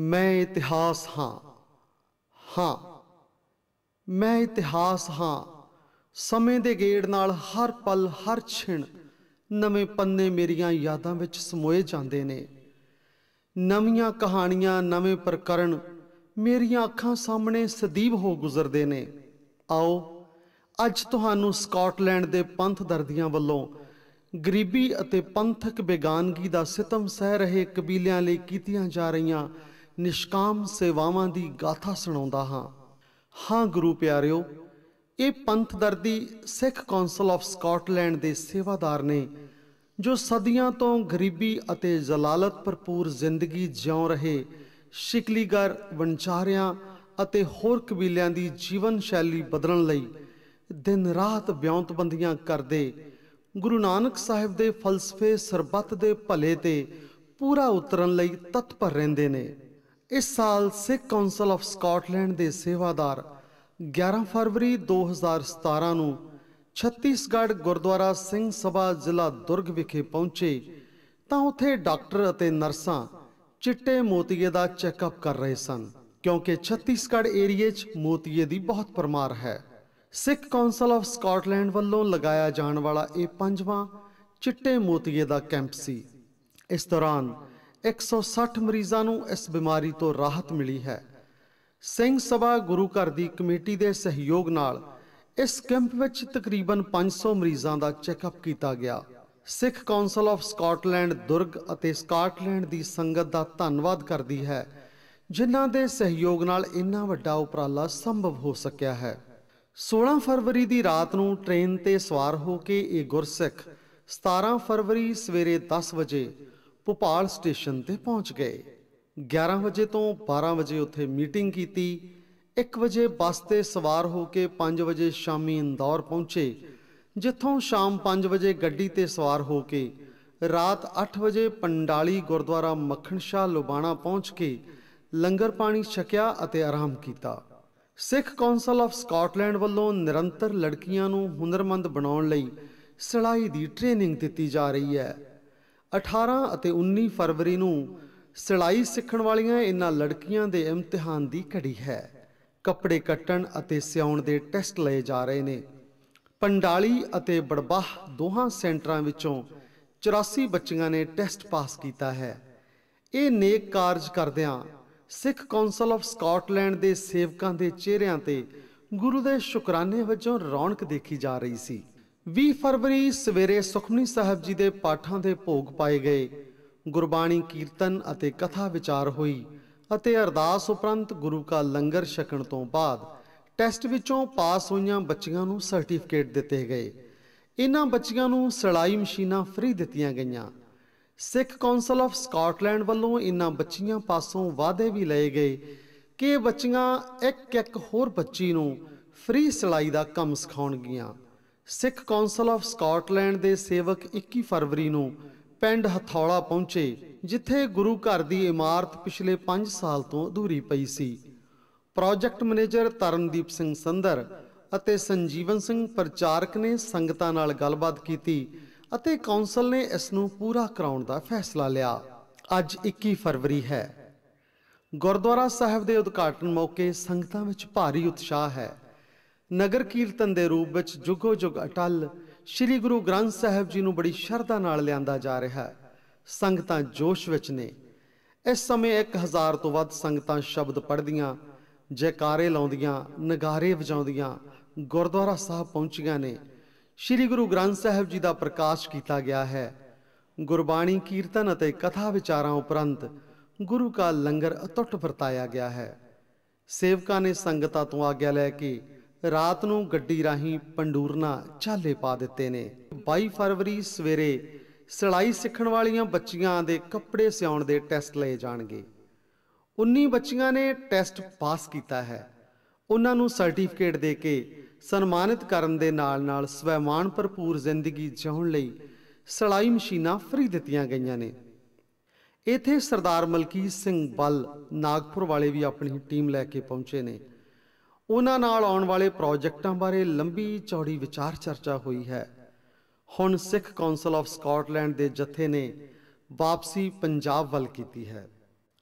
ਮੈਂ ਇਤਿਹਾਸ ਹਾਂ। ਹਾਂ। ਮੈਂ ਇਤਿਹਾਸ ਹਾਂ। ਸਮੇਂ ਦੇ ਗੇੜ ਨਾਲ ਹਰ ਪਲ, ਹਰ ਛਿਣ ਨਵੇਂ ਪੰਨੇ ਮੇਰੀਆਂ ਯਾਦਾਂ ਵਿੱਚ ਸਮੋਏ ਜਾਂਦੇ ਨੇ। ਨਵੀਆਂ ਕਹਾਣੀਆਂ, ਨਵੇਂ ਪ੍ਰਕਰਨ ਮੇਰੀਆਂ ਅੱਖਾਂ ਸਾਹਮਣੇ ਸਦੀਵ ਹੋ ਗੁਜ਼ਰਦੇ ਨੇ। ਆਓ, ਅੱਜ ਤੁਹਾਨੂੰ ਸਕਾਟਲੈਂਡ ਦੇ ਪੰਥ ਦਰਦੀਆਂ ਵੱਲੋਂ ਗਰੀਬੀ ਅਤੇ ਪੰਥਕ ਬੇਗਾਨਗੀ ਦਾ ਸਿਤਮ ਸਹਿ ਰਹੇ ਕਬੀਲਿਆਂ ਲਈ ਕੀਤੀਆਂ ਜਾ ਰਹੀਆਂ ਨਿਸ਼ਕਾਮ ਸੇਵਾਵਾਂ ਦੀ ਗਾਥਾ ਸੁਣਾਉਂਦਾ ਹਾਂ। ਹਾਂ ਗੁਰੂ ਪਿਆਰਿਓ, ਇਹ ਪੰਥ ਦਰਦੀ ਸਿੱਖ ਕੌਂਸਲ ਆਫ ਸਕਾਟਲੈਂਡ ਦੇ ਸੇਵਾਦਾਰ ਨੇ, ਜੋ ਸਦੀਆਂ ਤੋਂ ਗਰੀਬੀ ਅਤੇ ਜ਼ਲਾਲਤ ਭਰਪੂਰ ਜ਼ਿੰਦਗੀ ਜਿਉ ਰਹੇ ਸ਼ਿਕਲੀਗਰ, ਵਣਚਾਰਿਆਂ ਅਤੇ ਹੋਰ ਕਬੀਲਿਆਂ ਦੀ ਜੀਵਨ ਸ਼ੈਲੀ ਬਦਲਣ ਲਈ ਦਿਨ ਰਾਤ ਬਿਉਂਤਬੰਦੀਆਂ ਕਰਦੇ, ਗੁਰੂ ਨਾਨਕ ਸਾਹਿਬ ਦੇ ਫਲਸਫੇ ਸਰਬੱਤ ਦੇ ਭਲੇ ਤੇ ਪੂਰਾ ਉਤਰਨ ਲਈ ਤਤਪਰ ਰਹਿੰਦੇ ਨੇ। ਇਸ ਸਾਲ ਸਿੱਖ ਕੌਂਸਲ ਆਫ ਸਕਾਟਲੈਂਡ ਦੇ ਸੇਵਾਦਾਰ 11 ਫਰਵਰੀ 2017 ਨੂੰ ਛੱਤੀਸਗੜ੍ਹ ਗੁਰਦੁਆਰਾ ਸਿੰਘ ਸਭਾ ਜ਼ਿਲ੍ਹਾ ਦੁਰਗ ਵਿਖੇ ਪਹੁੰਚੇ ਤਾਂ ਉੱਥੇ ਡਾਕਟਰ ਅਤੇ ਨਰਸਾਂ ਚਿੱਟੇ ਮੋਤੀਏ ਦਾ ਚੈੱਕਅਪ ਕਰ ਰਹੇ ਸਨ, ਕਿਉਂਕਿ ਛੱਤੀਸਗੜ੍ਹ ਏਰੀਏ 'ਚ ਮੋਤੀਏ ਦੀ ਬਹੁਤ ਪਰਮਾਰ ਹੈ। ਸਿੱਖ ਕੌਂਸਲ ਆਫ ਸਕਾਟਲੈਂਡ ਵੱਲੋਂ ਲਗਾਇਆ ਜਾਣ ਵਾਲਾ ਇਹ ਪੰਜਵਾਂ ਚਿੱਟੇ ਮੋਤੀਏ ਦਾ ਕੈਂਪ ਸੀ। ਇਸ ਦੌਰਾਨ 160 ਮਰੀਜ਼ਾਂ ਨੂੰ ਇਸ ਬਿਮਾਰੀ ਤੋਂ ਰਾਹਤ ਮਿਲੀ ਹੈ। ਸਿੰਘ ਸਭਾ ਗੁਰੂ ਘਰ ਦੀ ਕਮੇਟੀ ਦੇ ਸਹਿਯੋਗ ਨਾਲ ਇਸ ਕੈਂਪ ਵਿੱਚ ਤਕਰੀਬਨ 500 ਮਰੀਜ਼ਾਂ ਦਾ ਚੈੱਕਅਪ ਕੀਤਾ ਗਿਆ। ਸਿੱਖ ਕੌਂਸਲ ਆਫ ਸਕਾਟਲੈਂਡ ਦੁਰਗ ਅਤੇ ਸਕਾਟਲੈਂਡ ਦੀ ਸੰਗਤ ਦਾ ਧੰਨਵਾਦ ਕਰਦੀ ਹੈ, ਜਿਨ੍ਹਾਂ ਦੇ ਸਹਿਯੋਗ ਨਾਲ ਇੰਨਾ ਵੱਡਾ ਉਪਰਾਲਾ ਸੰਭਵ ਹੋ ਸਕਿਆ ਹੈ। 16 ਫਰਵਰੀ ਦੀ ਰਾਤ ਨੂੰ ਟ੍ਰੇਨ ਤੇ ਸਵਾਰ ਹੋ ਕੇ ਇਹ ਗੁਰਸਿੱਖ 17 ਫਰਵਰੀ ਸਵੇਰੇ 10 ਵਜੇ ਭੋਪਾਲ ਸਟੇਸ਼ਨ ਤੇ ਪਹੁੰਚ ਗਏ। 11 ਵਜੇ ਤੋਂ 12 ਵਜੇ ਉੱਥੇ ਮੀਟਿੰਗ ਕੀਤੀ। 1 ਵਜੇ ਬੱਸ ਤੇ ਸਵਾਰ ਹੋ ਕੇ 5 ਵਜੇ ਸ਼ਾਮੀ ਇੰਦੌਰ ਪਹੁੰਚੇ, ਜਿੱਥੋਂ ਸ਼ਾਮ 5 ਵਜੇ ਗੱਡੀ ਤੇ ਸਵਾਰ ਹੋ ਕੇ ਰਾਤ 8 ਵਜੇ ਪੰਡਾਲੀ ਗੁਰਦੁਆਰਾ ਮੱਖਣ ਸ਼ਾਹ ਲੁਬਾਣਾ ਪਹੁੰਚ ਕੇ ਲੰਗਰ ਪਾਣੀ ਛਕਿਆ ਅਤੇ ਆਰਾਮ ਕੀਤਾ। ਸਿੱਖ ਕੌਂਸਲ ਆਫ ਸਕਾਟਲੈਂਡ ਵੱਲੋਂ ਨਿਰੰਤਰ ਲੜਕੀਆਂ ਨੂੰ ਹੁਨਰਮੰਦ ਬਣਾਉਣ ਲਈ ਸਿਲਾਈ ਦੀ ਟ੍ਰੇਨਿੰਗ ਦਿੱਤੀ ਜਾ ਰਹੀ ਹੈ। 18 ਅਤੇ 19 ਫਰਵਰੀ ਨੂੰ ਸਿਲਾਈ ਸਿੱਖਣ ਵਾਲੀਆਂ ਇਹਨਾਂ ਲੜਕੀਆਂ ਦੇ ਇਮਤਿਹਾਨ ਦੀ ਘੜੀ ਹੈ। ਕੱਪੜੇ ਕੱਟਣ ਅਤੇ ਸਿਉਣ ਦੇ ਟੈਸਟ ਲਏ ਜਾ ਰਹੇ ਨੇ। ਪੰਡਾਲੀ ਅਤੇ ਬੜਬਾਹ ਦੋਹਾਂ ਸੈਂਟਰਾਂ ਵਿੱਚੋਂ 84 ਬੱਚੀਆਂ ਨੇ ਟੈਸਟ ਪਾਸ ਕੀਤਾ ਹੈ। ਇਹ ਨੇਕ ਕਾਰਜ ਕਰਦਿਆਂ ਸਿੱਖ ਕੌਂਸਲ ਆਫ ਸਕਾਟਲੈਂਡ ਦੇ ਸੇਵਕਾਂ ਦੇ ਚਿਹਰਿਆਂ ਤੇ ਗੁਰੂ ਦੇ ਸ਼ੁਕਰਾਨੇ ਵਜੋਂ ਰੌਣਕ ਦੇਖੀ ਜਾ ਰਹੀ ਸੀ। 20 ਫਰਵਰੀ ਸਵੇਰੇ ਸੁਖਮਨੀ ਸਾਹਿਬ ਜੀ ਦੇ ਪਾਠਾਂ ਦੇ ਭੋਗ ਪਾਏ ਗਏ। ਗੁਰਬਾਣੀ ਕੀਰਤਨ ਅਤੇ ਕਥਾ ਵਿਚਾਰ ਹੋਈ ਅਤੇ ਅਰਦਾਸ ਉਪਰੰਤ ਗੁਰੂ ਕਾ ਲੰਗਰ ਛਕਣ ਤੋਂ ਬਾਅਦ ਟੈਸਟ ਵਿੱਚੋਂ ਪਾਸ ਹੋਈਆਂ ਬੱਚੀਆਂ ਨੂੰ ਸਰਟੀਫਿਕੇਟ ਦਿੱਤੇ ਗਏ। ਇਹਨਾਂ ਬੱਚੀਆਂ ਨੂੰ ਸਿਲਾਈ ਮਸ਼ੀਨਾਂ ਫ੍ਰੀ ਦਿੱਤੀਆਂ ਗਈਆਂ। ਸਿੱਖ ਕੌਂਸਲ ਆਫ ਸਕਾਟਲੈਂਡ ਵੱਲੋਂ ਇਹਨਾਂ ਬੱਚੀਆਂ ਪਾਸੋਂ ਵਾਅਦੇ ਵੀ ਲਏ ਗਏ ਕਿ ਬੱਚੀਆਂ ਇੱਕ ਇੱਕ ਹੋਰ ਬੱਚੀ ਨੂੰ ਫ੍ਰੀ ਸਿਲਾਈ ਦਾ ਕੰਮ ਸਿਖਾਉਣਗੀਆਂ। ਸਿੱਖ ਕੌਂਸਲ ਆਫ ਸਕਾਟਲੈਂਡ ਦੇ ਸੇਵਕ 21 ਫਰਵਰੀ ਨੂੰ ਪਿੰਡ ਹਥੌਲਾ ਪਹੁੰਚੇ, ਜਿੱਥੇ ਗੁਰੂ ਘਰ ਦੀ ਇਮਾਰਤ ਪਿਛਲੇ 5 ਸਾਲ ਤੋਂ ਅਧੂਰੀ ਪਈ ਸੀ। ਪ੍ਰੋਜੈਕਟ ਮੈਨੇਜਰ ਤਰਨਦੀਪ ਸਿੰਘ ਸੰਦਰ ਅਤੇ ਸੰਜੀਵਨ ਸਿੰਘ ਪ੍ਰਚਾਰਕ ਨੇ ਸੰਗਤਾਂ ਨਾਲ ਗੱਲਬਾਤ ਕੀਤੀ ਅਤੇ ਕੌਂਸਲ ਨੇ ਇਸ ਨੂੰ ਪੂਰਾ ਕਰਾਉਣ ਦਾ ਫੈਸਲਾ ਲਿਆ। ਅੱਜ 21 ਫਰਵਰੀ ਹੈ। ਗੁਰਦੁਆਰਾ ਸਾਹਿਬ ਦੇ ਉਦਘਾਟਨ ਮੌਕੇ ਸੰਗਤਾਂ ਵਿੱਚ ਭਾਰੀ ਉਤਸ਼ਾਹ ਹੈ। ਨਗਰ ਕੀਰਤਨ ਦੇ ਰੂਪ ਵਿੱਚ ਜੁਗੋ ਜੁਗ ਅਟਲ ਸ੍ਰੀ ਗੁਰੂ ਗ੍ਰੰਥ ਸਾਹਿਬ ਜੀ ਨੂੰ ਬੜੀ ਸ਼ਰਧਾ ਨਾਲ ਲਿਆਂਦਾ ਜਾ ਰਿਹਾ ਹੈ। ਸੰਗਤਾਂ ਜੋਸ਼ ਵਿੱਚ ਨੇ। ਇਸ ਸਮੇਂ 1000 ਤੋਂ ਵੱਧ ਸੰਗਤਾਂ ਸ਼ਬਦ ਪੜ੍ਹਦੀਆਂ, ਜੈਕਾਰੇ ਲਾਉਂਦੀਆਂ, ਨਗਾਰੇ ਵਜਾਉਂਦੀਆਂ, ਗੁਰਦੁਆਰਾ ਸਾਹਿਬ ਪਹੁੰਚੀਆਂ ਨੇ। ਸ੍ਰੀ ਗੁਰੂ ਗ੍ਰੰਥ ਸਾਹਿਬ ਜੀ ਦਾ ਪ੍ਰਕਾਸ਼ ਕੀਤਾ ਗਿਆ ਹੈ। ਗੁਰਬਾਣੀ ਕੀਰਤਨ ਅਤੇ ਕਥਾ ਵਿਚਾਰਾਂ ਉਪਰੰਤ ਗੁਰੂ ਕਾ ਲੰਗਰ ਅਟੁੱਟ ਵਰਤਾਇਆ ਗਿਆ ਹੈ। ਸੇਵਕਾਂ ਨੇ ਸੰਗਤਾਂ ਤੋਂ ਆਗਿਆ ਲੈ ਕੇ ਰਾਤ ਨੂੰ ਗੱਡੀ ਰਾਹੀਂ ਪੰਡੂਰਨਾ ਝਾਲੇ ਪਾ ਦਿੱਤੇ ਨੇ। 22 ਫਰਵਰੀ ਸਵੇਰੇ ਸਿਲਾਈ ਸਿੱਖਣ ਵਾਲੀਆਂ ਬੱਚੀਆਂ ਦੇ ਕੱਪੜੇ ਸਿਉਣ ਦੇ ਟੈਸਟ ਲਏ ਜਾਣਗੇ। 19 ਬੱਚੀਆਂ ਨੇ ਟੈਸਟ ਪਾਸ ਕੀਤਾ ਹੈ। ਉਹਨਾਂ ਨੂੰ ਸਰਟੀਫਿਕੇਟ ਦੇ ਕੇ ਸਨਮਾਨਿਤ ਕਰਨ ਦੇ ਨਾਲ-ਨਾਲ ਸਵੈਮਾਨ ਭਰਪੂਰ ਜ਼ਿੰਦਗੀ ਜਿਉਣ ਲਈ ਸਿਲਾਈ ਮਸ਼ੀਨਾਂ ਫਰੀ ਦਿੱਤੀਆਂ ਗਈਆਂ ਨੇ। ਇਥੇ ਸਰਦਾਰ ਮਲਕੀਤ ਸਿੰਘ ਬੱਲ ਨਾਗਪੁਰ ਵਾਲੇ ਵੀ ਆਪਣੀ ਟੀਮ ਲੈ ਕੇ ਪਹੁੰਚੇ ਨੇ। ਉਹਨਾਂ ਨਾਲ ਆਉਣ ਵਾਲੇ ਪ੍ਰੋਜੈਕਟਾਂ ਬਾਰੇ ਲੰਬੀ ਚੌੜੀ ਵਿਚਾਰ ਚਰਚਾ ਹੋਈ ਹੈ। ਹੁਣ ਸਿੱਖ ਕੌਂਸਲ ਆਫ ਸਕਾਟਲੈਂਡ ਦੇ ਜਥੇ ਨੇ ਵਾਪਸੀ ਪੰਜਾਬ ਵੱਲ ਕੀਤੀ ਹੈ।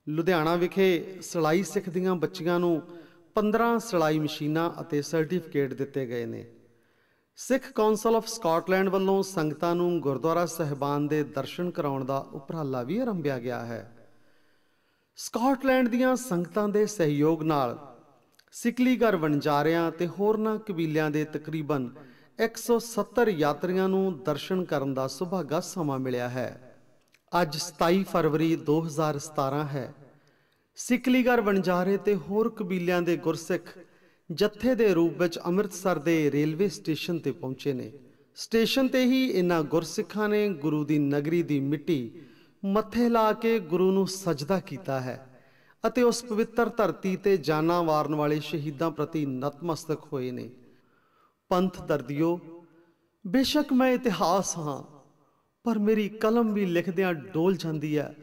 ਲੁਧਿਆਣਾ ਵਿਖੇ ਸਿਲਾਈ ਸਿੱਖਦੀਆਂ ਬੱਚੀਆਂ ਨੂੰ 15 ਸਿਲਾਈ ਮਸ਼ੀਨਾਂ ਅਤੇ ਸਰਟੀਫਿਕੇਟ ਦਿੱਤੇ ਗਏ ਨੇ। ਸਿੱਖ ਕੌਂਸਲ ਆਫ ਸਕਾਟਲੈਂਡ ਵੱਲੋਂ ਸੰਗਤਾਂ ਨੂੰ ਗੁਰਦੁਆਰਾ ਸਹਿਬਾਨ ਦੇ ਦਰਸ਼ਨ ਕਰਾਉਣ ਦਾ ਉਪਰਾਲਾ ਵੀ ਆਰੰਭਿਆ ਗਿਆ ਹੈ। ਸਕਾਟਲੈਂਡ ਦੀਆਂ ਸੰਗਤਾਂ ਦੇ ਸਹਿਯੋਗ ਨਾਲ ਸਿਕਲੀਗਰ ਵਣਜਾਰਿਆਂ ਤੇ ਹੋਰਨਾਂ ਕਬੀਲਿਆਂ ਦੇ ਤਕਰੀਬਨ 170 ਯਾਤਰੀਆਂ ਨੂੰ ਦਰਸ਼ਨ ਕਰਨ ਦਾ ਸੁਭਾਗਾ ਸਮਾਂ ਮਿਲਿਆ ਹੈ। ਅੱਜ 27 ਫਰਵਰੀ 2017 ਹੈ। ਸਿਕਲੀਗਰ ਵਣਜਾਰੇ ਤੇ ਹੋਰ ਕਬੀਲਿਆਂ ਦੇ ਗੁਰਸਿੱਖ ਜੱਥੇ ਦੇ ਰੂਪ ਵਿੱਚ ਅੰਮ੍ਰਿਤਸਰ ਦੇ ਰੇਲਵੇ ਸਟੇਸ਼ਨ ਤੇ ਪਹੁੰਚੇ ਨੇ। ਸਟੇਸ਼ਨ ਤੇ ਹੀ ਇਹਨਾਂ ਗੁਰਸਿੱਖਾਂ ਨੇ ਗੁਰੂ ਦੀ ਨਗਰੀ ਦੀ ਮਿੱਟੀ ਮੱਥੇ ਲਾ ਕੇ ਗੁਰੂ ਨੂੰ ਸਜਦਾ ਕੀਤਾ ਹੈ। ਅਤੇ ਉਸ ਪਵਿੱਤਰ ਧਰਤੀ ਤੇ ਜਾਨਾਂ ਵਾਰਨ ਵਾਲੇ ਸ਼ਹੀਦਾਂ ਪ੍ਰਤੀ ਨਤਮਸਤਕ ਹੋਏ ਨੇ। ਪੰਥ ਦਰਦਿਓ, ਬੇਸ਼ੱਕ ਮੈਂ ਇਤਿਹਾਸ ਹਾਂ, ਪਰ ਮੇਰੀ ਕਲਮ ਵੀ ਲਿਖਦਿਆਂ ਡੋਲ ਜਾਂਦੀ ਹੈ।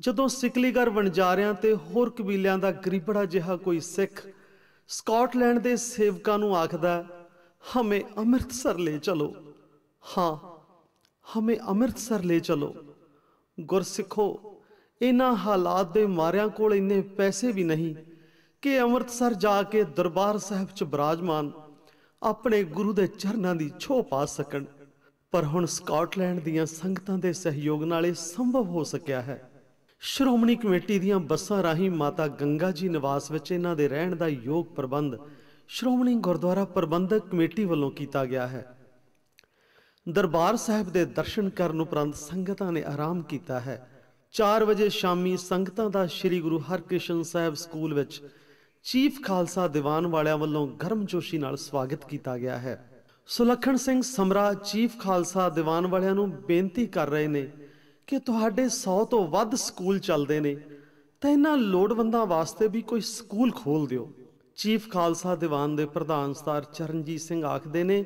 ਜਦੋਂ ਸਿਕਲੀਗਰ ਵਣਜਾਰਿਆਂ ਤੇ ਹੋਰ ਕਬੀਲਿਆਂ ਦਾ ਗਰੀਬੜਾ ਜਿਹਾ ਕੋਈ ਸਿੱਖ ਸਕਾਟਲੈਂਡ ਦੇ ਸੇਵਕਾਂ ਨੂੰ ਆਖਦਾ ਹਮੇ ਅੰਮ੍ਰਿਤਸਰ ਲੈ ਚਲੋ। ਹਾਂ, ਹਮੇ ਅੰਮ੍ਰਿਤਸਰ ਲੈ ਚਲੋ। ਗੁਰਸਿੱਖੋ ਇਹਨਾਂ ਹਾਲਾਤ ਦੇ ਮਾਰਿਆਂ ਕੋਲ ਇੰਨੇ ਪੈਸੇ ਵੀ ਨਹੀਂ ਕਿ ਅੰਮ੍ਰਿਤਸਰ ਜਾ ਕੇ ਦਰਬਾਰ ਸਾਹਿਬ 'ਚ ਬਰਾਜਮਾਨ ਆਪਣੇ ਗੁਰੂ ਦੇ ਚਰਨਾਂ ਦੀ ਛੋਹ ਪਾ ਸਕਣ। ਪਰ ਹੁਣ ਸਕਾਟਲੈਂਡ ਦੀਆਂ ਸੰਗਤਾਂ ਦੇ ਸਹਿਯੋਗ ਨਾਲ ਇਹ ਸੰਭਵ ਹੋ ਸਕਿਆ ਹੈ। ਸ਼੍ਰੋਮਣੀ ਕਮੇਟੀ ਦੀਆਂ ਬੱਸਾਂ ਰਾਹੀਂ ਮਾਤਾ ਗੰਗਾ ਜੀ ਨਿਵਾਸ ਵਿੱਚ ਇਹਨਾਂ ਦੇ ਰਹਿਣ ਦਾ ਯੋਗ ਪ੍ਰਬੰਧ ਸ਼੍ਰੋਮਣੀ ਗੁਰਦੁਆਰਾ ਪ੍ਰਬੰਧਕ ਕਮੇਟੀ ਵੱਲੋਂ ਕੀਤਾ ਗਿਆ ਹੈ। ਦਰਬਾਰ ਸਾਹਿਬ ਦੇ ਦਰਸ਼ਨ ਕਰਨ ਉਪਰੰਤ ਸੰਗਤਾਂ ਨੇ ਆਰਾਮ ਕੀਤਾ ਹੈ। 4 ਵਜੇ ਸ਼ਾਮੀ ਸੰਗਤਾਂ ਦਾ ਸ੍ਰੀ ਗੁਰੂ ਹਰਕ੍ਰਿਸ਼ਨ ਸਾਹਿਬ ਸਕੂਲ ਵਿੱਚ ਚੀਫ ਖਾਲਸਾ ਦੀਵਾਨ ਵਾਲਿਆਂ ਵੱਲੋਂ ਗਰਮਜੋਸ਼ੀ ਨਾਲ ਸਵਾਗਤ ਕੀਤਾ ਗਿਆ ਹੈ। ਸੁਲੱਖਣ ਸਿੰਘ ਸਮਰਾ ਚੀਫ ਖਾਲਸਾ ਦੀਵਾਨ ਵਾਲਿਆਂ ਨੂੰ ਬੇਨਤੀ ਕਰ ਰਹੇ ਨੇ ਕਿ ਤੁਹਾਡੇ 100 ਤੋਂ ਵੱਧ ਸਕੂਲ ਚੱਲਦੇ ਨੇ, ਤਾਂ ਇਹਨਾਂ ਲੋੜਵੰਦਾਂ ਵਾਸਤੇ ਵੀ ਕੋਈ ਸਕੂਲ ਖੋਲ ਦਿਓ। ਚੀਫ ਖਾਲਸਾ ਦੀਵਾਨ ਦੇ ਪ੍ਰਧਾਨ ਸਤਾਰ ਚਰਨਜੀਤ ਸਿੰਘ ਆਖਦੇ ਨੇ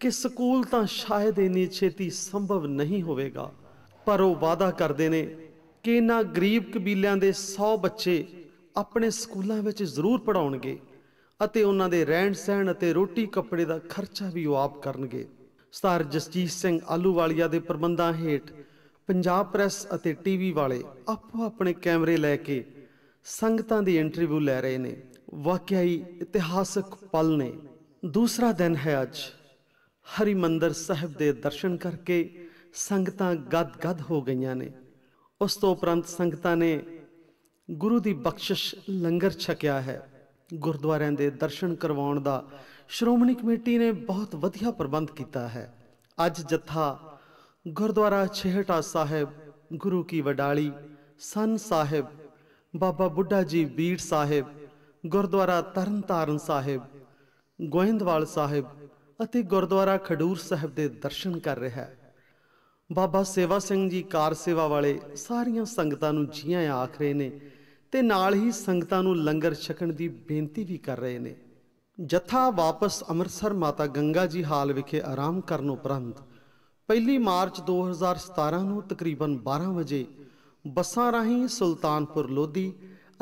ਕਿ ਸਕੂਲ ਤਾਂ ਸ਼ਾਇਦ ਇੰਨੀ ਛੇਤੀ ਸੰਭਵ ਨਹੀਂ ਹੋਵੇਗਾ, ਪਰ ਉਹ ਵਾਅਦਾ ਕਰਦੇ ਨੇ ਕਿ ਇਹਨਾਂ ਗਰੀਬ ਕਬੀਲਿਆਂ ਦੇ 100 ਬੱਚੇ ਆਪਣੇ ਸਕੂਲਾਂ ਵਿੱਚ ਜ਼ਰੂਰ ਪੜਾਉਣਗੇ ਅਤੇ ਉਹਨਾਂ ਦੇ ਰਹਿਣ ਸਹਿਣ ਅਤੇ ਰੋਟੀ ਕੱਪੜੇ ਦਾ ਖਰਚਾ ਵੀ ਉਹ ਆਪ ਕਰਨਗੇ। ਸਤਾਰ ਜਸਜੀਤ ਸਿੰਘ ਆਲੂਵਾਲੀਆ ਦੇ ਪ੍ਰਬੰਧਾਂ ਹੇਠ ਪੰਜਾਬ ਪ੍ਰੈਸ ਅਤੇ ਟੀਵੀ ਵਾਲੇ ਆਪੋ ਆਪਣੇ ਕੈਮਰੇ ਲੈ ਕੇ ਸੰਗਤਾਂ ਦੀ ਇੰਟਰਵਿਊ ਲੈ ਰਹੇ ਨੇ। ਵਾਕਿਆਈ ਇਤਿਹਾਸਕ ਪਲ ਨੇ। ਦੂਸਰਾ ਦਿਨ ਹੈ ਅੱਜ। ਹਰਿਮੰਦਰ ਸਾਹਿਬ ਦੇ ਦਰਸ਼ਨ ਕਰਕੇ ਸੰਗਤਾਂ ਗਦ-ਗਦ ਹੋ ਗਈਆਂ ਨੇ। ਉਸ ਤੋਂ ਉਪਰੰਤ ਸੰਗਤਾਂ ਨੇ ਗੁਰੂ ਦੀ ਬਖਸ਼ਿਸ਼ ਲੰਗਰ ਛਕਿਆ ਹੈ। ਗੁਰਦੁਆਰਿਆਂ ਦੇ ਦਰਸ਼ਨ ਕਰਵਾਉਣ ਦਾ ਸ਼੍ਰੋਮਣੀ ਕਮੇਟੀ ਨੇ ਬਹੁਤ ਵਧੀਆ ਪ੍ਰਬੰਧ ਕੀਤਾ ਹੈ। ਅੱਜ ਜੱਥਾ ਗੁਰਦੁਆਰਾ ਛੇਹਟਾ ਸਾਹਿਬ, ਗੁਰੂ ਕੀ ਵਡਾਲੀ, ਸੰਨ ਸਾਹਿਬ, ਬਾਬਾ ਬੁੱਢਾ ਜੀ ਬੀੜ ਸਾਹਿਬ, ਗੁਰਦੁਆਰਾ ਤਰਨਤਾਰਨ ਸਾਹਿਬ, ਗੋਇੰਦਵਾਲ ਸਾਹਿਬ ਅਤੇ ਗੁਰਦੁਆਰਾ ਖਡੂਰ ਸਾਹਿਬ ਦੇ ਦਰਸ਼ਨ ਕਰ ਰਿਹਾ ਹੈ। ਬਾਬਾ ਸੇਵਾ ਸਿੰਘ ਜੀ ਕਾਰ ਸੇਵਾ ਵਾਲੇ ਸਾਰੀਆਂ ਸੰਗਤਾਂ ਨੂੰ ਜੀਆਂ ਆਖ ਰਹੇ ਨੇ ਤੇ ਨਾਲ ਹੀ ਸੰਗਤਾਂ ਨੂੰ ਲੰਗਰ ਛਕਣ ਦੀ ਬੇਨਤੀ ਵੀ ਕਰ ਰਹੇ ਨੇ। ਜਥਾ ਵਾਪਸ ਅੰਮ੍ਰਿਤਸਰ ਮਾਤਾ ਗੰਗਾ ਜੀ ਹਾਲ ਵਿਖੇ ਆਰਾਮ ਕਰਨ ਉਪਰੰਤ 1 ਮਾਰਚ 2017 ਨੂੰ ਤਕਰੀਬਨ 12 ਵਜੇ ਬੱਸਾਂ ਰਾਹੀਂ ਸੁਲਤਾਨਪੁਰ ਲੋਧੀ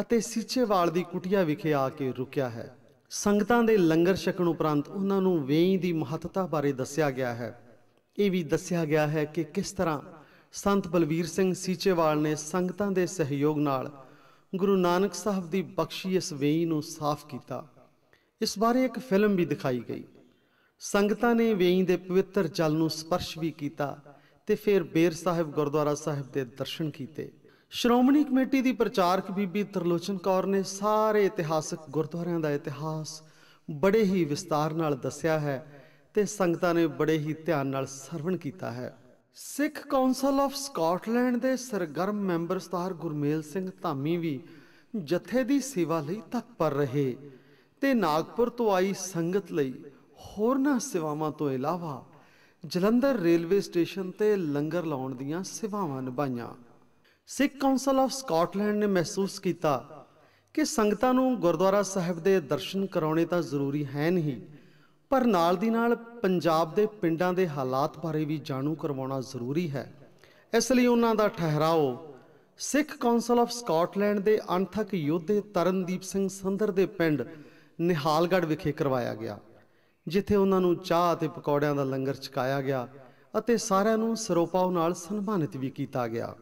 ਅਤੇ ਸੀਚੇਵਾਲ ਦੀ ਕੁਟਿਆ ਵਿਖੇ ਆ ਕੇ ਰੁਕਿਆ ਹੈ। ਸੰਗਤਾਂ ਦੇ ਲੰਗਰ ਛਕਣ ਉਪਰੰਤ ਉਹਨਾਂ ਨੂੰ ਵੇਈ ਦੀ ਮਹੱਤਤਾ ਬਾਰੇ ਦੱਸਿਆ ਗਿਆ ਹੈ। ਇਹ ਵੀ ਦੱਸਿਆ ਗਿਆ ਹੈ ਕਿ ਕਿਸ ਤਰ੍ਹਾਂ ਸੰਤ ਬਲਵੀਰ ਸਿੰਘ ਸੀਚੇਵਾਲ ਨੇ ਸੰਗਤਾਂ ਦੇ ਸਹਿਯੋਗ ਨਾਲ ਗੁਰੂ ਨਾਨਕ ਸਾਹਿਬ ਦੀ ਬਖਸ਼ੀ ਇਸ ਵੇਈ ਨੂੰ ਸਾਫ਼ ਕੀਤਾ। ਇਸ ਬਾਰੇ ਇੱਕ ਫਿਲਮ ਵੀ ਦਿਖਾਈ ਗਈ। ਸੰਗਤਾਂ ਨੇ ਵੇਈ ਦੇ ਪਵਿੱਤਰ ਜਲ ਨੂੰ ਸਪਰਸ਼ ਵੀ ਕੀਤਾ ਤੇ ਫਿਰ ਬੇਰ ਸਾਹਿਬ ਗੁਰਦੁਆਰਾ ਸਾਹਿਬ ਦੇ ਦਰਸ਼ਨ ਕੀਤੇ। ਸ਼੍ਰੋਮਣੀ ਕਮੇਟੀ ਦੀ ਪ੍ਰਚਾਰਕ ਬੀਬੀ ਤਰਲੋਚਨ ਕੌਰ ਨੇ ਸਾਰੇ ਇਤਿਹਾਸਕ ਗੁਰਦੁਆਰਿਆਂ ਦਾ ਇਤਿਹਾਸ ਬੜੇ ਹੀ ਵਿਸਤਾਰ ਨਾਲ ਦੱਸਿਆ ਹੈ ਤੇ ਸੰਗਤਾਂ ਨੇ ਬੜੇ ਹੀ ਧਿਆਨ ਨਾਲ ਸਰਵਣ ਕੀਤਾ ਹੈ। ਸਿੱਖ ਕਾਉਂਸਲ ਆਫ ਸਕਾਟਲੈਂਡ ਦੇ ਸਰਗਰਮ ਮੈਂਬਰ ਸਤਾਰ ਗੁਰਮੇਲ ਸਿੰਘ ਧਾਮੀ ਵੀ ਜਥੇ ਦੀ ਸੇਵਾ ਲਈ ਤਤਪਰ ਰਹੇ ਤੇ ਨਾਗਪੁਰ ਤੋਂ ਆਈ ਸੰਗਤ ਲਈ ਹੋਰਨਾਂ ਸੇਵਾਵਾਂ ਤੋਂ ਇਲਾਵਾ ਜਲੰਧਰ ਰੇਲਵੇ ਸਟੇਸ਼ਨ ਤੇ ਲੰਗਰ ਲਾਉਣ ਦੀਆਂ ਸੇਵਾਵਾਂ ਨਿਭਾਈਆਂ। ਸਿੱਖ ਕਾਉਂਸਲ ਆਫ ਸਕਾਟਲੈਂਡ ਨੇ ਮਹਿਸੂਸ ਕੀਤਾ ਕਿ ਸੰਗਤਾਂ ਨੂੰ ਗੁਰਦੁਆਰਾ ਸਾਹਿਬ ਦੇ ਦਰਸ਼ਨ ਕਰਾਉਣੇ ਤਾਂ ਜ਼ਰੂਰੀ ਹੈ ਨਹੀਂ ਪਰ ਨਾਲ ਦੀ ਨਾਲ ਪੰਜਾਬ ਦੇ ਪਿੰਡਾਂ ਦੇ ਹਾਲਾਤ ਬਾਰੇ ਵੀ ਜਾਣੂ ਕਰਵਾਉਣਾ ਜ਼ਰੂਰੀ ਹੈ। ਇਸ ਲਈ ਉਹਨਾਂ ਦਾ ਠਹਿਰਾਓ। ਸਿੱਖ ਕਾਉਂਸਲ ਆਫ ਸਕਾਟਲੈਂਡ ਦੇ ਅਣਥਕ ਯੋਧੇ ਤਰਨਦੀਪ ਸਿੰਘ ਸੰਦਰ ਦੇ ਪਿੰਡ ਨਿਹਾਲਗੜ੍ਹ ਵਿਖੇ ਕਰਵਾਇਆ ਗਿਆ, ਜਿੱਥੇ ਉਹਨਾਂ ਨੂੰ ਚਾਹ ਅਤੇ ਪਕੌੜਿਆਂ ਦਾ ਲੰਗਰ ਛਕਾਇਆ ਗਿਆ ਅਤੇ ਸਾਰਿਆਂ ਨੂੰ ਸਰੋਪਾਉ ਨਾਲ ਸਨਮਾਨਿਤ ਵੀ ਕੀਤਾ ਗਿਆ।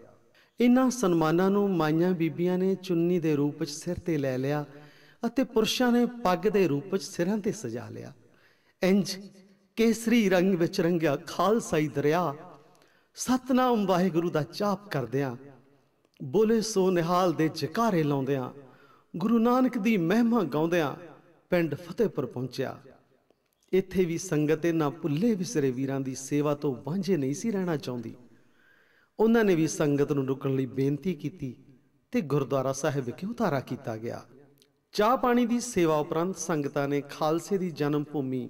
ਇਨ੍ਹਾਂ ਸਨਮਾਨਾਂ ਨੂੰ ਮਾਈਆਂ ਬੀਬੀਆਂ ਨੇ ਚੁੰਨੀ ਦੇ ਰੂਪ ਵਿੱਚ ਸਿਰ ਤੇ ਲੈ ਲਿਆ ਅਤੇ ਪੁਰਸ਼ਾਂ ਨੇ ਪੱਗ ਦੇ ਰੂਪ ਵਿੱਚ ਸਿਰਾਂ ਤੇ ਸਜਾ ਲਿਆ। ਇੰਜ ਕੇਸਰੀ ਰੰਗ ਵਿੱਚ ਰੰਗਿਆ ਖਾਲਸਾਈ ਦਰਿਆ। ਸਤਨਾਮ ਵਾਹਿਗੁਰੂ ਦਾ ਜਾਪ ਕਰਦਿਆਂ ਬੋਲੇ ਸੋ ਨਿਹਾਲ ਦੇ ਜਕਾਰੇ ਲਾਉਂਦਿਆਂ ਗੁਰੂ ਨਾਨਕ ਦੀ ਮਹਿਮਾ ਗਾਉਂਦਿਆਂ ਪਿੰਡ ਫਤਿਹਪੁਰ ਪਹੁੰਚਿਆ। ਇੱਥੇ ਵੀ ਸੰਗਤ ਇਹਨਾਂ ਭੁੱਲੇ ਵਿਸਰੇ ਵੀਰਾਂ ਦੀ ਸੇਵਾ ਤੋਂ ਵਾਂਝੇ ਨਹੀਂ ਸੀ ਰਹਿਣਾ ਚਾਹੁੰਦੀ। ਉਹਨਾਂ ਨੇ ਵੀ ਸੰਗਤ ਨੂੰ ਰੁਕਣ ਲਈ ਬੇਨਤੀ ਕੀਤੀ ਤੇ ਗੁਰਦੁਆਰਾ ਸਾਹਿਬ ਵਿਖੇ ਉਤਾਰਾ ਕੀਤਾ ਗਿਆ। ਚਾਹ ਪਾਣੀ ਦੀ ਸੇਵਾ ਉਪਰੰਤ ਸੰਗਤਾਂ ਨੇ ਖਾਲਸੇ ਦੀ ਜਨਮ ਭੂਮੀ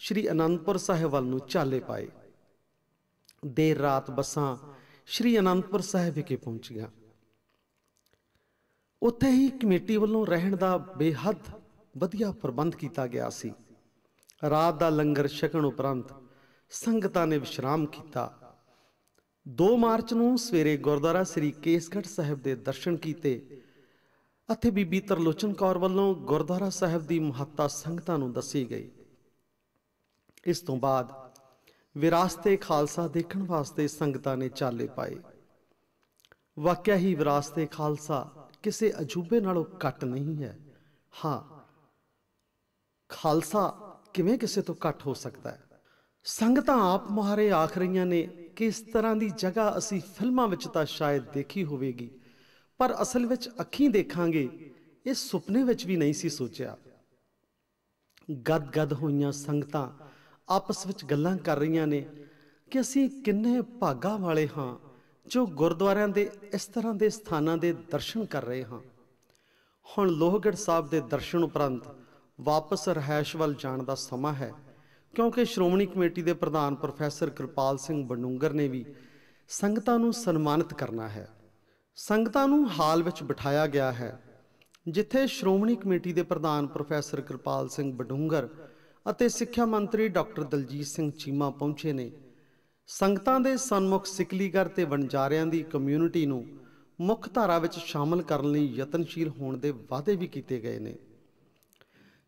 ਸ਼੍ਰੀ ਅਨੰਦਪੁਰ ਸਾਹਿਬ ਵੱਲ ਨੂੰ ਚਾਲੇ ਪਾਏ। ਦੇਰ ਰਾਤ ਬੱਸਾਂ ਸ਼੍ਰੀ ਅਨੰਦਪੁਰ ਸਾਹਿਬ ਵਿਖੇ ਪਹੁੰਚੀਆਂ। ਉੱਥੇ ਹੀ ਕਮੇਟੀ ਵੱਲੋਂ ਰਹਿਣ ਦਾ ਬੇਹੱਦ ਵਧੀਆ ਪ੍ਰਬੰਧ ਕੀਤਾ ਗਿਆ ਸੀ। ਰਾਤ ਦਾ ਲੰਗਰ ਛਕਣ ਉਪਰੰਤ ਸੰਗਤਾਂ ਨੇ ਵਿਸ਼ਰਾਮ ਕੀਤਾ। 2 ਮਾਰਚ ਨੂੰ ਸਵੇਰੇ ਗੁਰਦੁਆਰਾ ਸ੍ਰੀ ਕੇਸਗੜ੍ਹ ਸਾਹਿਬ ਦੇ ਦਰਸ਼ਨ ਕੀਤੇ ਅਤੇ ਬੀਬੀ ਤਰਲੋਚਨ ਕੌਰ ਵੱਲੋਂ ਗੁਰਦੁਆਰਾ ਸਾਹਿਬ ਦੀ ਮਹੱਤਤਾ ਸੰਗਤਾਂ ਨੂੰ ਦੱਸੀ ਗਈ। ਇਸ ਤੋਂ ਬਾਅਦ ਵਿਰਾਸਤੇ ਖਾਲਸਾ ਦੇਖਣ ਵਾਸਤੇ ਸੰਗਤਾਂ ਨੇ ਚਾਲੇ ਪਾਏ। ਵਾਕਿਆ ਹੀ ਵਿਰਾਸਤੇ ਖਾਲਸਾ ਕਿਸੇ ਅਜੂਬੇ ਨਾਲੋਂ ਘੱਟ ਨਹੀਂ ਹੈ। ਹਾਂ, ਖਾਲਸਾ ਕਿਵੇਂ ਕਿਸੇ ਤੋਂ ਘੱਟ ਹੋ ਸਕਦਾ ਹੈ? ਸੰਗਤਾਂ ਆਪ ਮੁਹਾਰੇ ਆਖ ਰਹੀਆਂ ਨੇ ਕਿ ਇਸ ਤਰ੍ਹਾਂ ਦੀ ਜਗ੍ਹਾ ਅਸੀਂ ਫਿਲਮਾਂ ਵਿੱਚ ਤਾਂ ਸ਼ਾਇਦ ਦੇਖੀ ਹੋਵੇਗੀ, ਪਰ ਅਸਲ ਵਿੱਚ ਅੱਖੀਂ ਦੇਖਾਂਗੇ, ਇਹ ਸੁਪਨੇ ਵਿੱਚ ਵੀ ਨਹੀਂ ਸੀ ਸੋਚਿਆ। ਗਦ-ਗਦ ਹੋਈਆਂ ਸੰਗਤਾਂ ਆਪਸ ਵਿੱਚ ਗੱਲਾਂ ਕਰ ਰਹੀਆਂ ਨੇ ਕਿ ਅਸੀਂ ਕਿੰਨੇ ਭਾਗਾ ਵਾਲੇ ਹਾਂ, ਜੋ ਗੁਰਦੁਆਰਿਆਂ ਦੇ ਇਸ ਤਰ੍ਹਾਂ ਦੇ ਸਥਾਨਾਂ ਦੇ ਦਰਸ਼ਨ ਕਰ ਰਹੇ ਹਾਂ। ਹੁਣ ਲੋਹਗੜ ਸਾਹਿਬ ਦੇ ਦਰਸ਼ਨ ਉਪਰੰਤ ਵਾਪਸ ਰਹਿائش ਵੱਲ ਜਾਣ ਦਾ ਸਮਾਂ ਹੈ, ਕਿਉਂਕਿ ਸ਼੍ਰੋਮਣੀ ਕਮੇਟੀ ਦੇ ਪ੍ਰਧਾਨ ਪ੍ਰੋਫੈਸਰ ਕਿਰਪਾਲ ਸਿੰਘ ਬਨੂੰਗਰ ਨੇ ਵੀ ਸੰਗਤਾਂ ਨੂੰ ਸਨਮਾਨਿਤ ਕਰਨਾ ਹੈ। ਸੰਗਤਾਂ ਨੂੰ ਹਾਲ ਵਿੱਚ ਬਿਠਾਇਆ ਗਿਆ ਹੈ, ਜਿੱਥੇ ਸ਼੍ਰੋਮਣੀ ਕਮੇਟੀ ਦੇ ਪ੍ਰਧਾਨ ਪ੍ਰੋਫੈਸਰ ਕਿਰਪਾਲ ਸਿੰਘ ਬਡੂੰਗਰ ਅਤੇ ਸਿੱਖਿਆ ਮੰਤਰੀ ਡਾਕਟਰ ਦਲਜੀਤ ਸਿੰਘ ਚੀਮਾ ਪਹੁੰਚੇ ਨੇ। ਸੰਗਤਾਂ ਦੇ ਸਨਮੁਖ ਸਿਕਲੀਗਰ ਤੇ ਵਣਜਾਰਿਆਂ ਦੀ ਕਮਿਊਨਿਟੀ ਨੂੰ ਮੁੱਖ ਧਾਰਾ ਵਿੱਚ ਸ਼ਾਮਲ ਕਰਨ ਲਈ ਯਤਨਸ਼ੀਲ ਹੋਣ ਦੇ ਵਾਅਦੇ ਵੀ ਕੀਤੇ ਗਏ ਨੇ।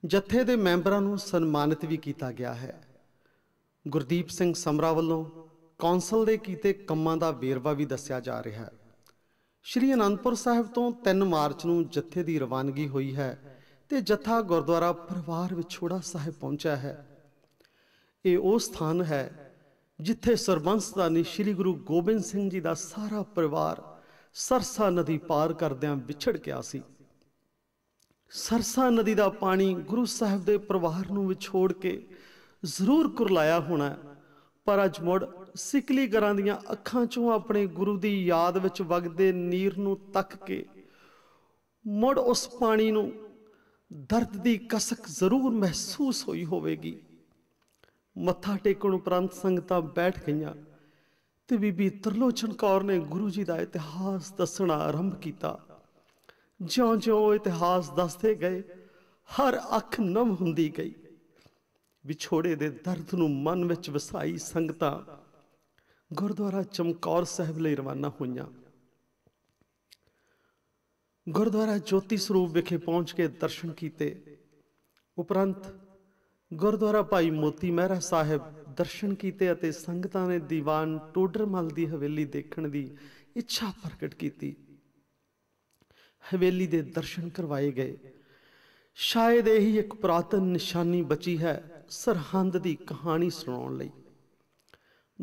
ਜਥੇ ਦੇ ਮੈਂਬਰਾਂ ਨੂੰ ਸਨਮਾਨਿਤ ਵੀ ਕੀਤਾ ਗਿਆ ਹੈ। ਗੁਰਦੀਪ ਸਿੰਘ ਸਮਰਾ ਵੱਲੋਂ ਕੌਂਸਲ ਦੇ ਕੀਤੇ ਕੰਮਾਂ ਦਾ ਵੇਰਵਾ ਵੀ ਦੱਸਿਆ ਜਾ ਰਿਹਾ ਹੈ। ਸ਼੍ਰੀ ਅਨੰਦਪੁਰ ਸਾਹਿਬ ਤੋਂ 3 ਮਾਰਚ ਨੂੰ ਜਥੇ ਦੀ ਰਵਾਨਗੀ ਹੋਈ ਹੈ। ਤੇ ਜਥਾ ਗੁਰਦੁਆਰਾ ਪਰਿਵਾਰ ਵਿਛੋੜਾ ਸਾਹਿਬ ਪਹੁੰਚਿਆ ਹੈ। ਇਹ ਉਹ ਸਥਾਨ ਹੈ ਜਿੱਥੇ ਸਰਬੰਸਦਾਨੀ ਸ੍ਰੀ ਗੁਰੂ ਗੋਬਿੰਦ ਸਿੰਘ ਜੀ ਦਾ ਸਾਰਾ ਪਰਿਵਾਰ ਸਰਸਾ ਨਦੀ ਪਾਰ ਕਰਦਿਆਂ ਵਿਛੜ ਗਿਆ ਸੀ। ਸਰਸਾ ਨਦੀ ਦਾ ਪਾਣੀ ਗੁਰੂ ਸਾਹਿਬ ਦੇ ਪਰਿਵਾਰ ਨੂੰ ਵਿਛੋੜ ਕੇ ਜ਼ਰੂਰ ਕੁਰਲਾਇਆ ਹੋਣਾ ਪਰ ਅੱਜ ਮੁੜ ਸਿਕਲੀ ਗਰਾਂ ਦੀਆਂ ਅੱਖਾਂ ਚੋਂ ਆਪਣੇ ਗੁਰੂ ਦੀ ਯਾਦ ਵਿੱਚ ਵਗਦੇ ਨੀਰ ਨੂੰ ਤੱਕ ਕੇ ਮੁੜ ਉਸ ਪਾਣੀ ਨੂੰ ਦਰਦ ਦੀ ਕਸਕ ਜ਼ਰੂਰ ਮਹਿਸੂਸ ਹੋਈ ਹੋਵੇਗੀ। ਮੱਥਾ ਟੇਕਣ ਉਪਰੰਤ ਸੰਗਤਾਂ ਬੈਠ ਗਈਆਂ ਤੇ ਬੀਬੀ ਤਰਲੋਚਨ ਕੌਰ ਨੇ ਗੁਰੂ ਜੀ ਦਾ ਇਤਿਹਾਸ ਦੱਸਣਾ ਆਰੰਭ ਕੀਤਾ। ਜਿਉਂ-ਜਿਉਂ ਇਤਿਹਾਸ ਦੱਸਦੇ ਗਏ, ਹਰ ਅੱਖ ਨਮ ਹੁੰਦੀ ਗਈ। ਵਿਛੋੜੇ ਦੇ ਦਰਦ ਨੂੰ ਮਨ ਵਿੱਚ ਵਸਾਈ ਸੰਗਤਾਂ ਗੁਰਦੁਆਰਾ ਚਮਕੌਰ ਸਾਹਿਬ ਲਈ ਰਵਾਨਾ ਹੋਈਆਂ। ਗੁਰਦੁਆਰਾ ਜੋਤੀ ਸਰੂਪ ਵਿਖੇ ਪਹੁੰਚ ਕੇ ਦਰਸ਼ਨ ਕੀਤੇ। ਉਪਰੰਤ ਗੁਰਦੁਆਰਾ ਭਾਈ ਮੋਤੀ ਮਹਿਰਾ ਸਾਹਿਬ ਦਰਸ਼ਨ ਕੀਤੇ ਅਤੇ ਸੰਗਤਾਂ ਨੇ ਦੀਵਾਨ ਟੋਡਰਮਲ ਦੀ ਹਵੇਲੀ ਦੇਖਣ ਦੀ ਇੱਛਾ ਪ੍ਰਗਟ ਕੀਤੀ। ਹਵੇਲੀ ਦੇ ਦਰਸ਼ਨ ਕਰਵਾਏ ਗਏ। ਸ਼ਾਇਦ ਇਹੀ ਇੱਕ ਪ੍ਰਾਤਨ ਨਿਸ਼ਾਨੀ ਬਚੀ ਹੈ ਸਰਹੰਦ ਦੀ ਕਹਾਣੀ ਸੁਣਾਉਣ ਲਈ।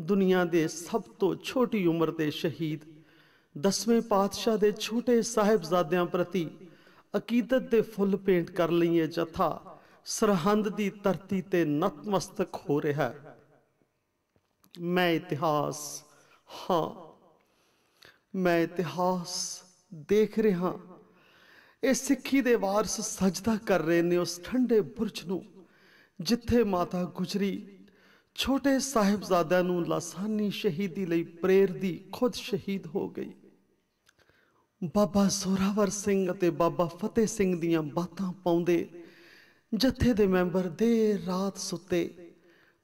ਦੁਨੀਆ ਦੇ ਸਭ ਤੋਂ ਛੋਟੀ ਉਮਰ ਦੇ ਸ਼ਹੀਦ ਦਸਵੇਂ ਪਾਤਸ਼ਾਹ ਦੇ ਛੋਟੇ ਸਾਹਿਬਜ਼ਾਦਿਆਂ ਪ੍ਰਤੀ ਅਕੀਦਤ ਦੇ ਫੁੱਲ ਪੇਂਟ ਕਰ ਲਈਏ ਜਥਾ ਸਰਹੰਦ ਦੀ ਧਰਤੀ ਤੇ ਨਤਮਸਤਕ ਹੋ ਰਿਹਾ ਹੈ। ਮੈਂ ਇਤਿਹਾਸ, ਹਾਂ, ਮੈਂ ਇਤਿਹਾਸ ਦੇਖ ਰਿਹਾ ਇਹ ਸਿੱਖੀ ਦੇ ਵਾਰਸ ਸਜਦਾ ਕਰ ਰਹੇ ਨੇ ਉਸ ਠੰਡੇ ਬੁਰਜ ਨੂੰ, ਜਿੱਥੇ ਮਾਤਾ ਗੁਜਰੀ ਛੋਟੇ ਸਾਹਿਬਜ਼ਾਦਿਆਂ ਨੂੰ ਲਾਸਾਨੀ ਸ਼ਹੀਦੀ ਲਈ ਪ੍ਰੇਰਦੀ ਖੁਦ ਸ਼ਹੀਦ ਹੋ ਗਈ। ਬਾਬਾ ਸੋਰਾਵਰ ਸਿੰਘ ਅਤੇ ਬਾਬਾ ਫਤਿਹ ਸਿੰਘ ਦੀਆਂ ਬਾਤਾਂ ਪਾਉਂਦੇ, ਜਥੇ ਦੇ ਮੈਂਬਰ ਦੇਰ ਰਾਤ ਸੁੱਤੇ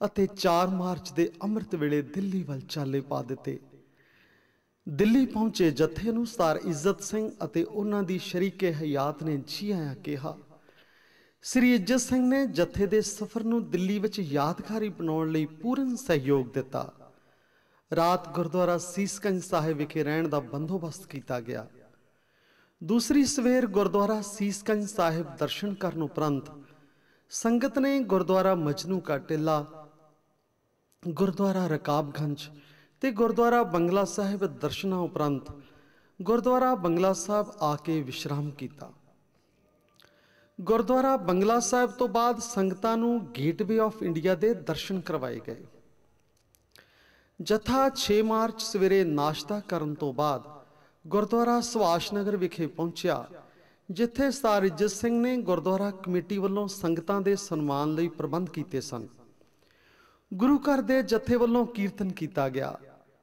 ਅਤੇ 4 ਮਾਰਚ ਦੇ ਅੰਮ੍ਰਿਤ ਵੇਲੇ ਦਿੱਲੀ ਵੱਲ ਚਾਲੇ ਪਾ ਦਿੱਤੇ। ਦਿੱਲੀ ਪਹੁੰਚੇ ਜਥੇ ਨੂੰ ਸਰ ਇੱਜ਼ਤ ਸਿੰਘ ਅਤੇ ਉਹਨਾਂ ਦੀ ਸ਼ਰੀਕੇ ਹਯਾਤ ਨੇ ਜੀ ਆਇਆਂ ਕਿਹਾ। ਸ੍ਰੀ ਇੱਜ਼ਤ ਸਿੰਘ ਨੇ ਜਥੇ ਦੇ ਸਫ਼ਰ ਨੂੰ ਦਿੱਲੀ ਵਿੱਚ ਯਾਦਗਾਰੀ ਬਣਾਉਣ ਲਈ ਪੂਰਨ ਸਹਿਯੋਗ ਦਿੱਤਾ। ਰਾਤ ਗੁਰਦੁਆਰਾ ਸੀਸਗੰਜ ਸਾਹਿਬ ਵਿਖੇ ਰਹਿਣ ਦਾ ਬੰਦੋਬਸਤ ਕੀਤਾ ਗਿਆ। ਦੂਸਰੀ ਸਵੇਰ ਗੁਰਦੁਆਰਾ ਸੀਸਗੰਜ ਸਾਹਿਬ ਦਰਸ਼ਨ ਕਰਨ ਉਪਰੰਤ ਸੰਗਤ ਨੇ ਗੁਰਦੁਆਰਾ ਮਜਨੂ ਕਾ ਟਿੱਲਾ, ਗੁਰਦੁਆਰਾ ਰਕਾਬਗੰਜ ਤੇ ਗੁਰਦੁਆਰਾ ਬੰਗਲਾ ਸਾਹਿਬ ਦਰਸ਼ਨਾਂ ਉਪਰੰਤ ਗੁਰਦੁਆਰਾ ਬੰਗਲਾ ਸਾਹਿਬ ਆ ਕੇ ਵਿਸ਼ਰਾਮ ਕੀਤਾ। ਗੁਰਦੁਆਰਾ ਬੰਗਲਾ ਸਾਹਿਬ ਤੋਂ ਬਾਅਦ ਸੰਗਤਾਂ ਨੂੰ ਗੇਟਵੇ ਆਫ ਇੰਡੀਆ ਦੇ ਦਰਸ਼ਨ ਕਰਵਾਏ ਗਏ। ਜਥਾ 6 ਮਾਰਚ ਸਵੇਰੇ ਨਾਸ਼ਤਾ ਕਰਨ ਤੋਂ ਬਾਅਦ ਗੁਰਦੁਆਰਾ ਸੁਭਾਸ਼ ਨਗਰ ਵਿਖੇ ਪਹੁੰਚਿਆ, ਜਿੱਥੇ ਸਰ ਇੱਜਤ ਸਿੰਘ ਨੇ ਗੁਰਦੁਆਰਾ ਕਮੇਟੀ ਵੱਲੋਂ ਸੰਗਤਾਂ ਦੇ ਸਨਮਾਨ ਲਈ ਪ੍ਰਬੰਧ ਕੀਤੇ ਸਨ। ਗੁਰੂ ਘਰ ਦੇ ਜਥੇ ਵੱਲੋਂ ਕੀਰਤਨ ਕੀਤਾ ਗਿਆ।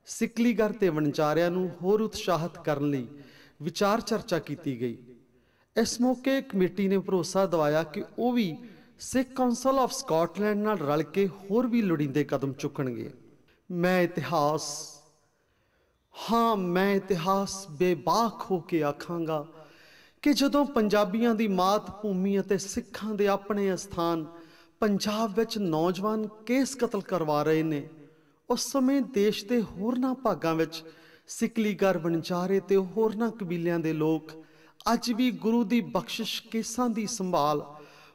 ਸਿੱਕਲੀਗਰ ਤੇ ਵਣਚਾਰਿਆਂ ਨੂੰ ਹੋਰ ਉਤਸ਼ਾਹਿਤ ਕਰਨ ਲਈ ਵਿਚਾਰ ਚਰਚਾ ਕੀਤੀ ਗਈ। ਇਸ ਮੌਕੇ ਕਮੇਟੀ ਨੇ ਭਰੋਸਾ ਦਿਵਾਇਆ ਕਿ ਉਹ ਵੀ ਸਿੱਖ ਕਾਉਂਸਲ ਆਫ ਸਕਾਟਲੈਂਡ ਨਾਲ ਰਲ ਕੇ ਹੋਰ ਵੀ ਲੋੜੀਂਦੇ ਕਦਮ ਚੁੱਕਣਗੇ। ਮੈਂ ਇਤਿਹਾਸ ਹਾਂ, ਮੈਂ ਇਤਿਹਾਸ ਬੇਬਾਕ ਹੋ ਕੇ ਆਖਾਂਗਾ ਕਿ ਜਦੋਂ ਪੰਜਾਬੀਆਂ ਦੀ ਮਾਤ ਭੂਮੀ ਅਤੇ ਸਿੱਖਾਂ ਦੇ ਆਪਣੇ ਅਸਥਾਨ ਪੰਜਾਬ ਵਿੱਚ ਨੌਜਵਾਨ ਕੇਸ ਕਤਲ ਕਰਵਾ ਰਹੇ ਨੇ, ਉਸ ਸਮੇਂ ਦੇਸ਼ ਦੇ ਹੋਰਨਾਂ ਭਾਗਾਂ ਵਿੱਚ ਸਿਕਲੀਗਰ ਵਣਚਾਰੇ ਤੇ ਹੋਰਨਾਂ ਕਬੀਲਿਆਂ ਦੇ ਲੋਕ ਅੱਜ ਵੀ ਗੁਰੂ ਦੀ ਬਖਸ਼ਿਸ਼ ਕੇਸਾਂ ਦੀ ਸੰਭਾਲ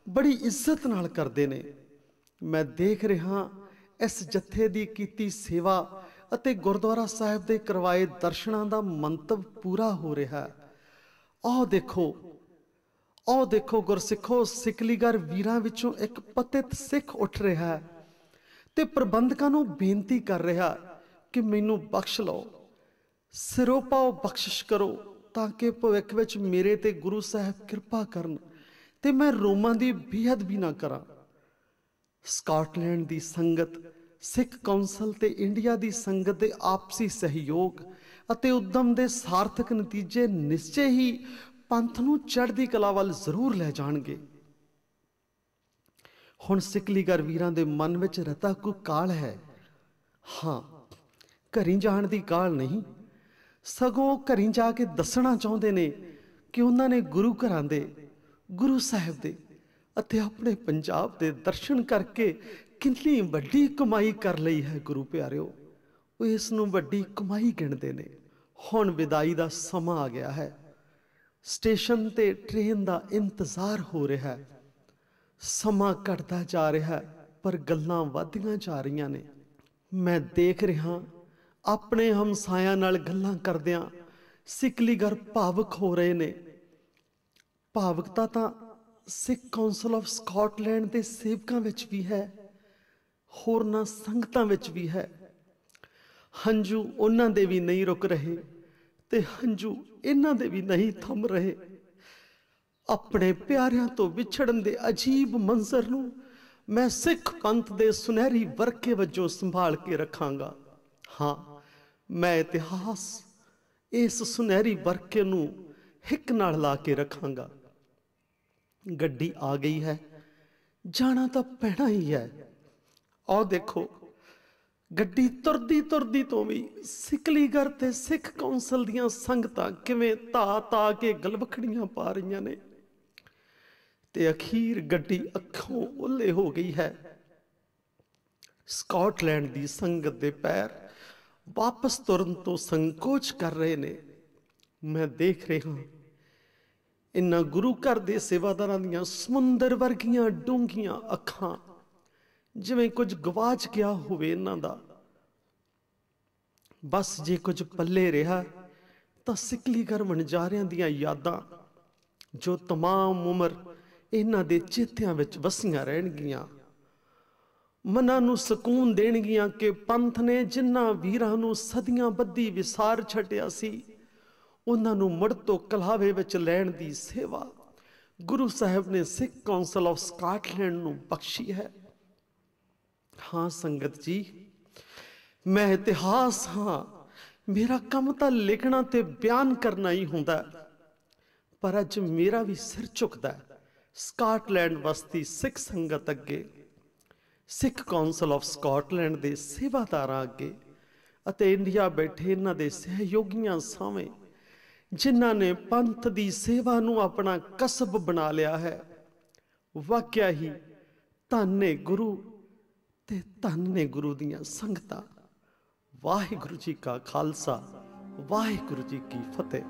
ਬੜੀ ਇੱਜ਼ਤ ਨਾਲ ਕਰਦੇ ਨੇ। ਮੈਂ ਦੇਖ ਰਿਹਾ ਇਸ ਜੱਥੇ ਦੀ ਕੀਤੀ ਸੇਵਾ ਅਤੇ ਗੁਰਦੁਆਰਾ ਸਾਹਿਬ ਦੇ ਕਰਵਾਏ ਦਰਸ਼ਨਾਂ ਦਾ ਮੰਤਵ ਪੂਰਾ ਹੋ ਰਿਹਾ ਹੈ। ਆਹ ਦੇਖੋ ਆਹ ਦੇਖੋ ਗੁਰਸਿੱਖੋ, ਸਿਕਲੀਗਰ ਵੀਰਾਂ ਵਿੱਚੋਂ ਇੱਕ ਪਤਿਤ ਸਿੱਖ ਉੱਠ ਰਿਹਾ ਹੈ ਤੇ ਪ੍ਰਬੰਧਕਾਂ ਨੂੰ ਬੇਨਤੀ ਕਰ ਰਿਹਾ ਕਿ ਮੈਨੂੰ ਬਖਸ਼ ਲਓ। ਸਿਰੋਂ ਪਾਓ ਬਖਸ਼ਿਸ਼ ਕਰੋ ਤਾਂ ਕਿ ਭਵਿੱਖ ਵਿੱਚ ਮੇਰੇ ਤੇ ਗੁਰੂ ਸਾਹਿਬ ਕਿਰਪਾ ਕਰਨ ਤੇ ਮੈਂ ਰੋਮਾਂ ਦੀ ਬੇਅਦ ਵੀ ਨਾ ਕਰਾਂ। ਸਕਾਟਲੈਂਡ ਦੀ ਸੰਗਤ ਸਿੱਖ ਕੌਂਸਲ ਤੇ ਇੰਡੀਆ ਦੀ ਸੰਗਤ ਦੇ ਆਪਸੀ ਸਹਿਯੋਗ ਅਤੇ ਉਦਮ ਦੇ ਸਾਰਥਕ ਨਤੀਜੇ ਨਿਸ਼ਚੈ ਹੀ ਪੰਥ ਨੂੰ ਚੜ੍ਹਦੀ ਕਲਾ ਵੱਲ ਜ਼ਰੂਰ ਲੈ ਜਾਣਗੇ। ਹੁਣ ਸਿਕਲੀਗਰ ਵੀਰਾਂ ਦੇ ਮਨ ਵਿੱਚ ਰਤਾ ਕੋ ਕਾਲ ਹੈ। ਹਾਂ, ਘਰੀ ਜਾਣ ਦੀ ਕਾਲ ਨਹੀਂ। ਸਗੋਂ ਘਰੀ ਜਾ ਕੇ ਦੱਸਣਾ ਚਾਹੁੰਦੇ ਨੇ ਕਿ ਉਹਨਾਂ ਨੇ ਗੁਰੂ ਘਰਾਂ ਦੇ, ਗੁਰੂ ਸਾਹਿਬ ਦੇ ਅਤੇ ਆਪਣੇ ਪੰਜਾਬ ਦੇ ਦਰਸ਼ਨ ਕਰਕੇ ਕਿੰਨੀ ਵੱਡੀ ਕਮਾਈ ਕਰ ਲਈ ਹੈ ਗੁਰੂ ਪਿਆਰਿਓ। ਉਹ ਇਸ ਨੂੰ ਵੱਡੀ ਕਮਾਈ ਗਿਣਦੇ ਨੇ। ਹੁਣ ਵਿਦਾਈ ਦਾ ਸਮਾਂ ਆ ਗਿਆ ਹੈ। ਸਟੇਸ਼ਨ ਤੇ ਟ੍ਰੇਨ ਦਾ ਇੰਤਜ਼ਾਰ ਹੋ ਰਿਹਾ ਹੈ। ਸਮਾਂ ਘਟਦਾ ਜਾ ਰਿਹਾ ਹੈ, ਪਰ ਗੱਲਾਂ ਵਧਦੀਆਂ ਜਾ ਰਹੀਆਂ ਨੇ। ਮੈਂ ਦੇਖ ਰਿਹਾ ਆਪਣੇ ਹਮਸਾਇਆਂ ਨਾਲ ਗੱਲਾਂ ਕਰਦਿਆਂ ਸਿਕਲੀਗਰ ਭਾਵਕ ਹੋ ਰਹੇ ਨੇ। ਭਾਵਕਤਾ ਤਾਂ ਸਿੱਖ ਕਾਉਂਸਲ ਆਫ ਸਕਾਟਲੈਂਡ ਦੇ ਸੇਵਕਾਂ ਵਿੱਚ ਵੀ ਹੈ। ਹੋਰਨਾਂ ਸੰਗਤਾਂ ਵਿੱਚ ਵੀ ਹੈ। ਹੰਝੂ ਉਹਨਾਂ ਦੇ ਵੀ ਨਹੀਂ ਰੁਕ ਰਹੇ ਤੇ ਹੰਝੂ ਇਹਨਾਂ ਦੇ ਵੀ ਨਹੀਂ ਥੰਮ ਰਹੇ। ਆਪਣੇ ਪਿਆਰਿਆਂ ਤੋਂ ਵਿਛੜਨ ਦੇ ਅਜੀਬ ਮੰਜ਼ਰ ਨੂੰ ਮੈਂ ਸਿੱਖ ਪੰਥ ਦੇ ਸੁਨਹਿਰੀ ਵਰਕੇ ਵਜੋਂ ਸੰਭਾਲ ਕੇ ਰੱਖਾਂਗਾ। ਹਾਂ, ਮੈਂ ਇਤਿਹਾਸ ਇਸ ਸੁਨਹਿਰੀ ਵਰਕੇ ਨੂੰ ਹਿੱਕ ਨਾਲ ਲਾ ਕੇ ਰੱਖਾਂਗਾ। ਗੱਡੀ ਆ ਗਈ ਹੈ, ਜਾਣਾ ਤਾਂ ਪੈਣਾ ਹੀ ਹੈ। ਆਹ ਦੇਖੋ, ਗੱਡੀ ਤੁਰਦੀ ਤੁਰਦੀ ਤੋਂ ਵੀ ਸਿਕਲੀਗਰ ਤੇ ਸਿੱਖ ਕੌਂਸਲ ਦੀਆਂ ਸੰਗਤਾਂ ਕਿਵੇਂ ਤਾ ਤਾ ਕੇ ਗਲਵਖੜੀਆਂ ਪਾ ਰਹੀਆਂ ਨੇ। ਤੇ ਅਖੀਰ ਗੱਡੀ ਅੱਖੋਂ ਓਲੇ ਹੋ ਗਈ ਹੈ। ਸਕਾਟਲੈਂਡ ਦੀ ਸੰਗਤ ਦੇ ਪੈਰ ਵਾਪਸ ਤੁਰਨ ਤੋਂ ਸੰਕੋਚ ਕਰ ਰਹੇ ਨੇ। ਮੈਂ ਦੇਖ ਰਿਹਾ ਇਨ੍ਹਾਂ ਗੁਰੂ ਘਰ ਦੇ ਸੇਵਾਦਾਰਾਂ ਦੀਆਂ ਸਮੁੰਦਰ ਵਰਗੀਆਂ ਡੂੰਘੀਆਂ ਅੱਖਾਂ ਜਿਵੇਂ ਕੁਝ ਗਵਾਚ ਗਿਆ ਹੋਵੇ ਇਹਨਾਂ ਦਾ ਬਸ ਜੇ ਕੁਝ ਪੱਲੇ ਰਿਹਾ ਤਾਂ ਸਿਕਲੀ ਕਰ ਵਣਜਾਰਿਆਂ ਦੀਆਂ ਯਾਦਾਂ ਜੋ तमाम ਉਮਰ ਇਹਨਾਂ ਦੇ ਚੇਤਿਆਂ ਵਿੱਚ ਵਸੀਆਂ ਰਹਿਣਗੀਆਂ ਮਨਾਂ ਨੂੰ ਸਕੂਨ ਦੇਣਗੀਆਂ ਕਿ ਪੰਥ ਨੇ ਜਿਨ੍ਹਾਂ ਵੀਰਾਂ ਨੂੰ ਸਦੀਆਂ ਬੱਧੀ ਵਿਸਾਰ ਛੱਡਿਆ ਸੀ ਉਹਨਾਂ ਨੂੰ ਮੁੜ ਤੋਂ ਕਲਾਵੇ ਵਿੱਚ ਲੈਣ ਦੀ ਸੇਵਾ ਗੁਰੂ ਸਾਹਿਬ ਨੇ ਸਿੱਖ ਕਾਉਂਸਲ ਆਫ ਸਕਾਟਲੈਂਡ ਨੂੰ ਬਖਸ਼ੀ ਹੈ ਹਾਂ ਸੰਗਤ ਜੀ, ਮੈਂ ਇਤਿਹਾਸ ਹਾਂ। ਮੇਰਾ ਕੰਮ ਤਾਂ ਲਿਖਣਾ ਤੇ ਬਿਆਨ ਕਰਨਾ ਹੀ ਹੁੰਦਾ ਪਰ ਅੱਜ ਮੇਰਾ ਵੀ ਸਿਰ ਝੁਕਦਾ ਹੈ। ਸਕਾਟਲੈਂਡ ਵਸਤੀ ਸਿੱਖ ਸੰਗਤ ਅੱਗੇ, ਸਿੱਖ ਕਾਉਂਸਲ ਆਫ ਸਕਾਟਲੈਂਡ ਦੇ ਸੇਵਾਦਾਰਾਂ ਅੱਗੇ ਅਤੇ ਇੰਡੀਆ ਬੈਠੇ ਇਹਨਾਂ ਦੇ ਸਹਿਯੋਗੀਆਂ ਸਾਹਮਣੇ, ਜਿਨ੍ਹਾਂ ਨੇ ਪੰਥ ਦੀ ਸੇਵਾ ਨੂੰ ਆਪਣਾ ਕਸਬ ਬਣਾ ਲਿਆ ਹੈ। ਵਾਕਿਆ ਹੀ ਧੰਨੇ ਗੁਰੂ ਤੇ ਧੰਨ ਨੇ ਗੁਰੂ ਦੀਆਂ ਸੰਗਤਾਂ। ਵਾਹਿਗੁਰੂ ਜੀ ਕਾ ਖਾਲਸਾ ਵਾਹਿਗੁਰੂ ਜੀ ਕੀ ਫਤਿਹ।